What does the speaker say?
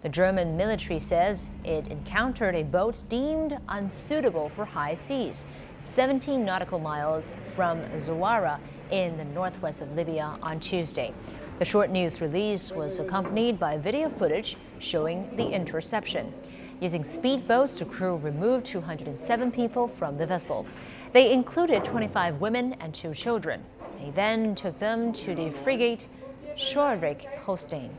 The German military says it encountered a boat deemed unsuitable for high seas, 17 nautical miles from Zawara in the northwest of Libya on Tuesday. The short news release was accompanied by video footage showing the interception. Using speedboats, the crew removed 207 people from the vessel. They included 25 women and two children. They then took them to the frigate Schorik Holstein.